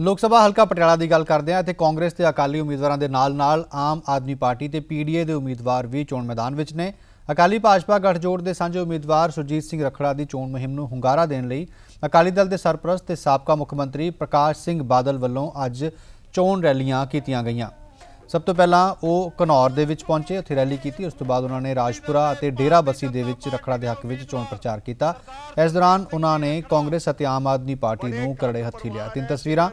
ਲੋਕ ਸਭਾ ਹਲਕਾ ਪਟਿਆਲਾ ਦੀ ਗੱਲ ਕਰਦੇ ਹਾਂ ਤੇ ਕਾਂਗਰਸ ਤੇ ਅਕਾਲੀ ਉਮੀਦਵਾਰਾਂ ਦੇ ਨਾਲ-ਨਾਲ ਆਮ ਆਦਮੀ ਪਾਰਟੀ ਤੇ ਪੀਡੀਏ ਦੇ ਉਮੀਦਵਾਰ ਵੀ ਚੋਣ ਮੈਦਾਨ ਵਿੱਚ ਨੇ। ਅਕਾਲੀ ਭਾਜਪਾ ਗਠਜੋੜ ਦੇ ਸਾਂਝੇ ਉਮੀਦਵਾਰ ਸੁਰਜੀਤ ਸਿੰਘ ਰਖੜਾ ਦੀ ਚੋਣ ਮੁਹਿੰਮ ਨੂੰ ਹੁੰਗਾਰਾ ਦੇਣ ਲਈ ਅਕਾਲੀ ਦਲ ਦੇ ਸਰਪ੍ਰਸਤ ਤੇ ਸਾਬਕਾ ਮੁੱਖ ਮੰਤਰੀ ਪ੍ਰਕਾਸ਼ ਸਿੰਘ ਬਾਦਲ ਵੱਲੋਂ ਅੱਜ ਚੋਣ ਰੈਲੀਆਂ ਕੀਤੀਆਂ ਗਈਆਂ। ਸਭ ਤੋਂ ਪਹਿਲਾਂ ਉਹ ਘਨੌਰ ਦੇ ਵਿੱਚ ਪਹੁੰਚੇ, ਉੱਥੇ ਰੈਲੀ ਕੀਤੀ, ਉਸ ਤੋਂ ਬਾਅਦ ਉਹਨਾਂ ਨੇ ਰਾਜਪੁਰਾ ਅਤੇ ਡੇਰਾ ਬੱਸੀ ਦੇ ਵਿੱਚ ਰਖੜਾ ਦੇ ਹੱਕ ਵਿੱਚ ਚੋਣ ਪ੍ਰਚਾਰ ਕੀਤਾ। ਇਸ ਦੌਰਾਨ ਉਹਨਾਂ ਨੇ ਕਾਂਗਰਸ ਅਤੇ ਆਮ ਆਦਮੀ ਪਾਰਟੀ ਨੂੰ ਕਰੜੇ ਹੱਥੀ ਲਿਆ। ਤਿੰਨ ਤਸਵੀਰਾਂ,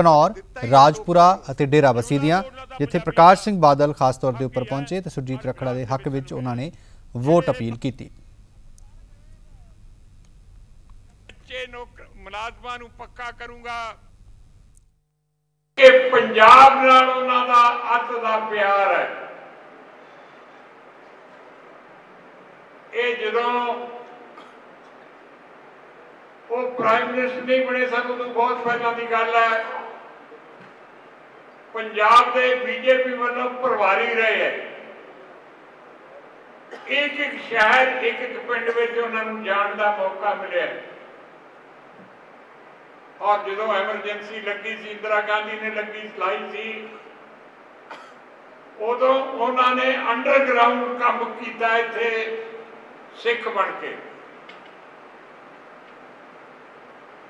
ਘਨੌਰ, ਰਾਜਪੁਰਾ ਅਤੇ ਡੇਰਾ ਬੱਸੀ ਦੀਆਂ, ਜਿੱਥੇ ਪ੍ਰਕਾਸ਼ ਸਿੰਘ ਬਾਦਲ ਖਾਸ ਤੌਰ ਦੇ ਉੱਪਰ ਪਹੁੰਚੇ ਤੇ ਸੁਰਜੀਤ ਰਖੜਾ ਦੇ ਹੱਕ ਵਿੱਚ ਉਹਨਾਂ ਨੇ ਵੋਟ ਅਪੀਲ ਕੀਤੀ। ਬੱਚੇ ਨੌਕਰ ਮੁਲਾਜ਼ਮਾਂ ਨੂੰ ਪੱਕਾ ਕਰੂੰਗਾ ਪੰਜਾਬ ਨਾਲ ਉਹਨਾਂ ਦਾ ਅੱਤ ਦਾ ਪਿਆਰ ਹੈ। ਇਹ ਜਦੋਂ ਉਹ ਪ੍ਰਾਈਮ ਮਿਨਿਸਟਰ ਨਹੀਂ ਬਣੇ, ਸਨ ਉਦੋਂ ਬਹੁਤ ਪਹਿਲਾਂ ਦੀ ਗੱਲ ਹੈ। ਪੰਜਾਬ ਦੇ ਬੀਜੇਪੀ ਵੱਲੋਂ ਪ੍ਰਭਾਰੀ ਰਹੇ ਹੈ। ਇੱਕ ਇੱਕ ਸ਼ਹਿਰ, ਇੱਕ ਇੱਕ ਪਿੰਡ ਵਿੱਚ ਉਹਨਾਂ ਨੂੰ ਜਾਣ ਦਾ ਮੌਕਾ ਮਿਲਿਆ। ਔਰ ਜਦੋਂ ਐਮਰਜੈਂਸੀ ਲੱਗੀ ਸੀ, ਇੰਦਰਾ ਗਾਂਧੀ ਨੇ ਲੱਗੀ ਲਾਈ ਸੀ, ਉਦੋਂ ਉਹਨਾਂ ਨੇ ਅੰਡਰਗਰਾਉਂਡ ਕੰਮ ਕੀਤਾ ਇੱਥੇ, ਸਿੱਖ ਬਣ ਕੇ।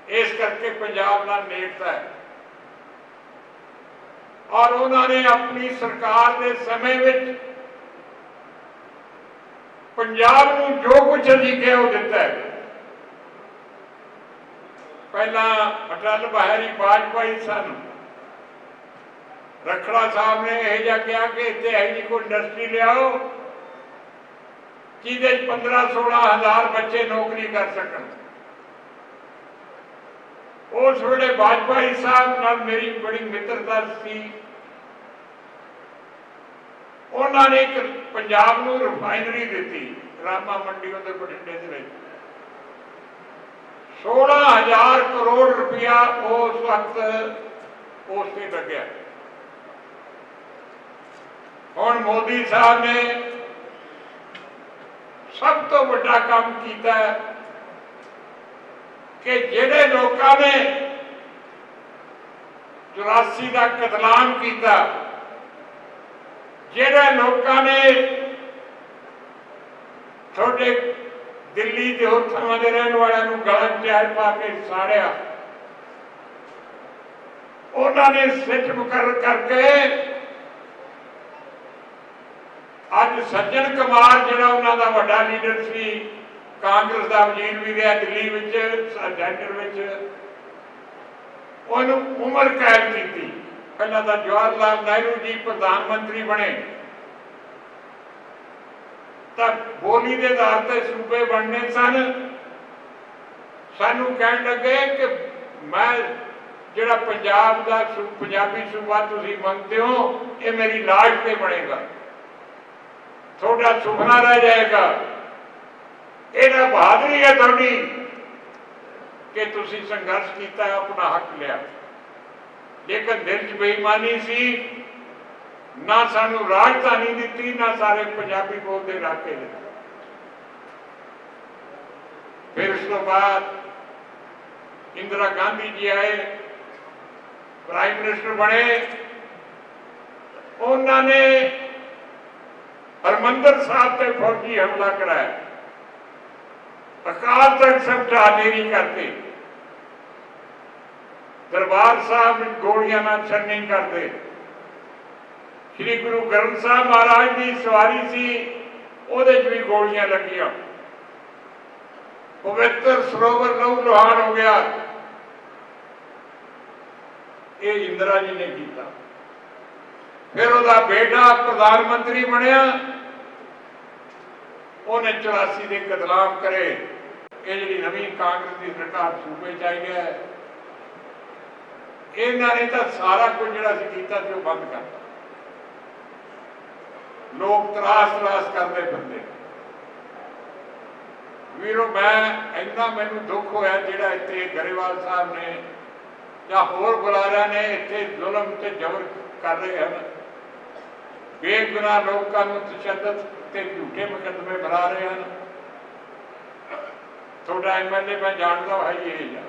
ਇਸ ਕਰਕੇ ਪੰਜਾਬ ਨਾਲ ਨੇੜਤਾ ਹੈ। ਔਰ ਉਹਨਾਂ ਨੇ ਆਪਣੀ ਸਰਕਾਰ ਦੇ ਸਮੇਂ ਵਿੱਚ ਪੰਜਾਬ ਨੂੰ ਜੋ ਕੁਝ ਅਸੀਂ ਕਿਹਾ ਉਹ ਦਿੱਤਾ ਹੈ। ਪਹਿਲਾਂ ਅਟਲ ਬਿਹਾਰੀ ਵਾਜਪਾਈ ਸਨ। ਰਖੜਾ ਸਾਹਿਬ ਨੇ ਇਹ ਜਿਹਾ ਕਿਹਾ ਕਿ ਇੱਥੇ ਹੈ ਜੀ ਕੋਈ ਇੰਡਸਟਰੀ ਲਿਆਓ, ਜਿਹਦੇ 15 16 ਬੱਚੇ ਨੌਕਰੀ ਕਰ ਸਕਣ। ਉਸ ਵੇਲੇ ਵਾਜਪਾਈ ਸਾਹਿਬ ਨਾਲ ਮੇਰੀ ਬੜੀ ਮਿੱਤਰਤਾ ਸੀ। ਉਹਨਾਂ ਨੇ ਪੰਜਾਬ ਨੂੰ ਰਿਫਾਈਨਰੀ ਦਿੱਤੀ, ਰਾਮਾ ਮੰਡੀ ਉਹਦੇ ਬਠਿੰਡੇ ਦੇ ਵਿੱਚ। 16000 ਕਰੋੜ ਰੁਪਇਆ ਉਸ ਵਕਤ ਉਸ ਤੇ ਲੱਗਿਆ। ਹੁਣ ਮੋਦੀ ਸਾਹਿਬ ਨੇ ਸਭ ਤੋਂ ਵੱਡਾ ਕੰਮ ਕੀਤਾ ਕਿ ਜਿਹੜੇ ਲੋਕਾਂ ਨੇ 84 ਦਾ ਕਤਲਾਮ ਕੀਤਾ, ਜਿਹੜੇ ਲੋਕਾਂ ਨੇ ਤੁਹਾਡੇ ਦਿੱਲੀ ਦੇ ਹੋਰ ਥਾਵਾਂ ਦੇ ਰਹਿਣ ਵਾਲਿਆਂ ਨੂੰ ਗਲਾਂ ਚਾਰ ਪਾ ਕੇ ਸਾੜਿਆ। ਉਹਨਾਂ ਨੇ ਸਿੱਖ ਮੁਕਰਰ ਕਰਕੇ ਅੱਜ ਸੱਜਣ ਕੁਮਾਰ ਜਿਹੜਾ ਉਹਨਾਂ ਦਾ ਵੱਡਾ ਲੀਡਰ ਸੀ, ਕਾਂਗਰਸ ਦਾ ਵਜ਼ੀਰ ਵੀ ਰਿਹਾ ਦਿੱਲੀ ਵਿੱਚ ਸੈਂਟਰ ਵਿੱਚ। ਉਹਨੂੰ ਉਮਰ ਕੈਦ ਕੀਤੀ। ਪਹਿਲਾਂ ਤਾਂ ਜਵਾਹਰ ਲਾਲ ਨਹਿਰੂ ਜੀ ਪ੍ਰਧਾਨ ਮੰਤਰੀ ਬਣੇ। ਤਾਂ ਬੋਲੀ ਦੇ ਆਧਾਰ ਤੇ ਸੂਬੇ ਬਣਨੇ ਸਨ। ਸਾਨੂੰ ਕਹਿਣ ਲੱਗੇ ਕਿ ਮੈਂ ਜਿਹੜਾ ਪੰਜਾਬ ਦਾ ਪੰਜਾਬੀ ਸੂਬਾ ਤੁਸੀਂ ਮੰਗਦੇ ਹੋ, ਇਹ ਮੇਰੀ ਲਾਜ ਤੇ ਬਣੇਗਾ। ਤੁਹਾਡਾ ਸੁਪਨਾ ਰਹਿ ਜਾਏਗਾ। ਇਹਦਾ ਬਹਾਦਰੀ ਹੈ ਤੁਹਾਡੀ ਕਿ ਤੁਸੀਂ ਸੰਘਰਸ਼ ਕੀਤਾ, ਆਪਣਾ ਹੱਕ ਲਿਆ। ਲੇਕਿਨ ਦਿਲ 'ਚ ਬੇਈਮਾਨੀ ਸੀ ਨਾ ਸਾਨੂੰ ਰਾਜਧਾਨੀ ਦਿੱਤੀ, ਨਾ ਸਾਰੇ ਪੰਜਾਬੀ ਬੋਲਦੇ ਇਲਾਕੇ ਦੇ ਫਿਰ ਉਸ ਤੋਂ ਬਾਅਦ ਇੰਦਰਾ ਗਾਂਧੀ ਜੀ ਆਏ, ਪ੍ਰਾਈਮ ਮਿਨਿਸਟਰ ਬਣੇ। ਉਹਨਾਂ ਨੇ ਹਰਮੰਦਰ ਸਾਹਿਬ ਤੇ ਫੌਜੀ ਹਮਲਾ ਕਰਾਇਆ। ਅਕਾਲ ਤਖਤ ਸਭ ਢਾਲੇਰੀ ਕਰਦੇ ਦਰਬਾਰ ਸਾਹਿਬ ਗੋਲੀਆਂ ਨਾਲ ਛੰਨੀ ਕਰਦੇ। ਸ੍ਰੀ ਗੁਰੂ ਗ੍ਰੰਥ ਸਾਹਿਬ ਮਹਾਰਾਜ ਦੀ ਸਵਾਰੀ ਸੀ, ਉਹਦੇ 'ਚ ਵੀ ਗੋਲੀਆਂ ਲੱਗੀਆਂ। ਪਵਿੱਤਰ ਸਰੋਵਰ ਲਹੂ ਲੋਹਾਨ ਹੋ ਗਿਆ। ਇਹ ਇੰਦਰਾ ਜੀ ਨੇ ਕੀਤਾ। ਫਿਰ ਉਹਦਾ ਬੇਟਾ ਪ੍ਰਧਾਨ ਮੰਤਰੀ ਬਣਿਆ। ਉਹਨੇ 84 ਦੇ ਕਤਲਾਮ ਕਰੇ। ਇਹ ਜਿਹੜੀ ਨਵੀਂ ਕਾਂਗਰਸ ਦੀ ਸਰਕਾਰ ਸੂਬੇ ਚ ਆਈ ਹੈ, ਇਹਨਾਂ ਨੇ ਤਾਂ ਸਾਰਾ ਕੁਝ ਜਿਹੜਾ ਸੀ ਕੀਤਾ ਸੀ, ਉਹ ਬੰਦ ਕਰਤਾ। ਲੋਕ ਤਰਾਸ ਤਰਾਸ ਕਰਦੇ ਫਿਰਦੇ ਵੀਰੋ, ਮੈਂ ਇੰਨਾ ਮੈਨੂੰ ਦੁੱਖ ਹੋਇਆ ਜਿਹੜਾ ਇੱਥੇ ਗਰੇਵਾਲ ਸਾਹਿਬ ਨੇ ਜਾਂ ਹੋਰ ਬੁਲਾਰਿਆਂ ਨੇ ਇੱਥੇ ਜ਼ੁਲਮ ਤੇ ਜ਼ਬਰ ਕਰ ਰਹੇ ਹਨ। ਬੇਗੁਨਾਹ ਲੋਕਾਂ ਨੂੰ ਤਸ਼ੱਦਦ ਤੇ ਝੂਠੇ ਮੁਕੱਦਮੇ ਬਣਾ ਰਹੇ ਹਨ। ਤੁਹਾਡਾ ਐਮਐਲਏ ਮੈਂ ਜਾਣਦਾ ਹਾਂ ਇਹ ਜਾਂ।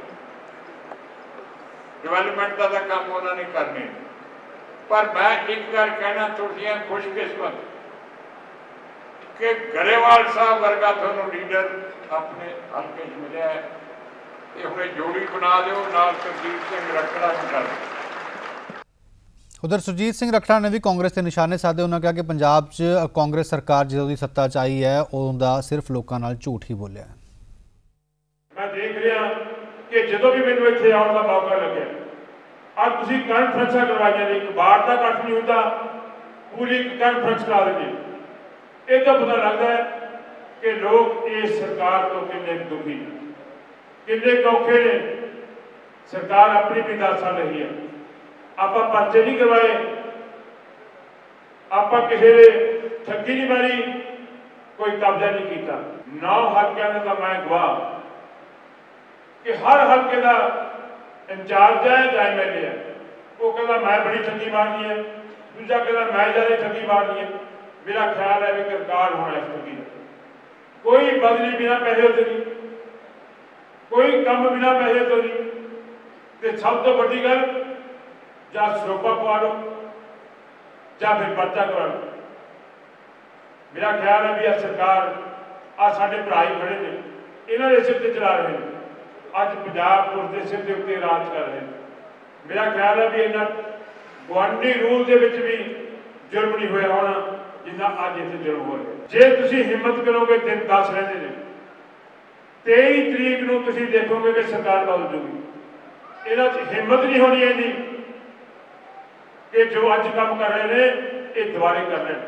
ਡਿਵੈਲਪਮੈਂਟ ਦਾ ਤਾਂ ਕੰਮ ਉਹਨਾਂ ਨੇ ਕਰਨੇ ਪਰ ਮੈਂ ਇੱਕ ਗੱਲ ਕਹਿਣਾ ਤੁਸੀਂ ਖੁਸ਼ਕਿਸਮਤ ਕਿ ਗਰੇਵਾਲ ਸਾਹਿਬ ਵਰਗਾ ਤੁਹਾਨੂੰ ਲੀਡਰ ਆਪਣੇ ਹਲਕੇ 'ਚ ਮਿਲਿਆ ਹੈ। ਇਹ ਹੁਣੇ ਜੋੜੀ ਬਣਾ ਦਿਓ ਨਾਲ ਸਰਜੀਤ ਸਿੰਘ ਰੱਖੜਾ ਨੂੰ ਕਰ ਉਧਰ ਸੁਰਜੀਤ ਸਿੰਘ ਰੱਖੜਾ ਨੇ ਵੀ ਕਾਂਗਰਸ ਤੇ ਨਿਸ਼ਾਨੇ ਸਾਧੇ। ਉਹਨਾਂ ਕਿਹਾ ਕਿ ਪੰਜਾਬ 'ਚ ਕਾਂਗਰਸ ਸਰਕਾਰ ਜਦੋਂ ਦੀ ਸੱਤਾ 'ਚ ਆਈ ਹੈ ਉਦੋਂ ਦਾ ਸਿਰਫ ਲੋਕਾਂ ਨਾਲ ਝੂਠ ਹੀ ਬੋਲਿਆ। ਮੈਂ ਦੇਖ ਰਿਹਾ ਕਿ ਜਦੋਂ ਵੀ ਮੈਨੂੰ ਇੱਥੇ ਆਉਣ ਦਾ ਮੌਕਾ ਲੱਗਿਆ ਅੱਜ ਤੁਸੀਂ ਕਾਨਫਰੰਸਾਂ ਕਰਵਾਈਆਂ ਨੇ। ਇੱਕ ਬਾਰ ਦਾ ਇਕੱਠ ਨਹੀਂ ਹੁੰਦਾ ਪੂਰੀ ਇੱਕ ਕਾਨਫਰੰਸ ਕਰਾ ਦਿੰਦੇ। ਇਹ ਤਾਂ ਪਤਾ ਲੱਗਦਾ ਹੈ ਕਿ ਲੋਕ ਇਸ ਸਰਕਾਰ ਤੋਂ ਕਿੰਨੇ ਦੁਖੀ ਨੇ। ਕਿੰਨੇ ਔਖੇ ਨੇ। ਸਰਕਾਰ ਆਪਣੀ ਵੀ ਦੱਸ ਰਹੀ ਹੈ। ਆਪਾਂ ਪਰਚੇ ਨਹੀਂ ਕਰਵਾਏ। ਆਪਾਂ ਕਿਸੇ ਦੇ ਠੱਗੀ ਨਹੀਂ ਮਾਰੀ। ਕੋਈ ਕਬਜ਼ਾ ਨਹੀਂ ਕੀਤਾ। ਨੌ ਹਲਕਿਆਂ ਦਾ ਤਾਂ ਮੈਂ ਗਵਾਹ ਕਿ ਹਰ ਹਲਕੇ ਦਾ ਇੰਚਾਰਜ ਹੈ ਜਾਂ ਐਮਐਲਏ ਹੈ। ਉਹ ਕਹਿੰਦਾ ਮੈਂ ਬੜੀ ਠੱਗੀ ਮਾਰਨੀ ਹੈ। ਦੂਜਾ ਕਹਿੰਦਾ ਮੈਂ ਜ਼ਿਆਦਾ ਠੱਗੀ ਮਾਰਨੀ ਹੈ। ਮੇਰਾ ਖਿਆਲ ਹੈ ਵੀ ਕਰਕਾਰ ਹੋਣਾ ਇਸ ਠੱਗੀ ਦਾ। ਕੋਈ ਬਦਲੀ ਬਿਨਾ ਪੈਸੇ ਤੋਂ ਨਹੀਂ। ਕੋਈ ਕੰਮ ਬਿਨਾ ਪੈਸੇ ਤੋਂ ਨਹੀਂ। ਤੇ ਸਭ ਤੋਂ ਵੱਡੀ ਗੱਲ, ਜਾਂ ਸਰੋਪਾ ਪਵਾ ਲਓ, ਜਾਂ ਫਿਰ ਪਰਚਾ ਕਰਵਾ ਲਓ। ਮੇਰਾ ਖਿਆਲ ਹੈ ਵੀ ਇਹ ਸਰਕਾਰ ਆ ਸਾਡੇ ਭਰਾ ਹੀ ਖੜੇ ਨੇ। ਇਹਨਾਂ ਦੇ ਸਿਰ ਤੇ ਚਲਾ ਰਹੇ ਨੇ। ਅੱਜ ਪੰਜਾਬ ਪੁਲਿਸ ਦੇ ਸਿਰ ਦੇ ਉੱਤੇ ਰਾਜ ਕਰ ਰਹੇ ਨੇ। ਮੇਰਾ ਖਿਆਲ ਹੈ ਵੀ ਇਹਨਾਂ ਗੁਆਂਢੀ ਰੂਲ ਦੇ ਵਿੱਚ ਵੀ ਜੁਰਮ ਨਹੀਂ ਹੋਇਆ ਹੋਣਾ। ਜਿੰਨਾ ਅੱਜ ਇੱਥੇ ਜੁਰਮ ਹੋ। ਰਿਹਾ ਜੇ ਤੁਸੀਂ ਹਿੰਮਤ ਕਰੋਗੇ, ਦਿਨ 10 ਰਹਿੰਦੇ ਨੇ। 23 ਤਰੀਕ ਨੂੰ ਤੁਸੀਂ ਦੇਖੋਗੇ ਕਿ ਸਰਕਾਰ ਬਦਲ ਜੂਗੀ। ਇਹਨਾਂ 'ਚ ਹਿੰਮਤ ਨਹੀਂ ਹੋਣੀ ਇਹਦੀ ਕਿ ਜੋ ਅੱਜ ਕੰਮ ਕਰ ਰਹੇ ਨੇ, ਇਹ ਦੁਬਾਰੇ ਕਰ ਲੈਣ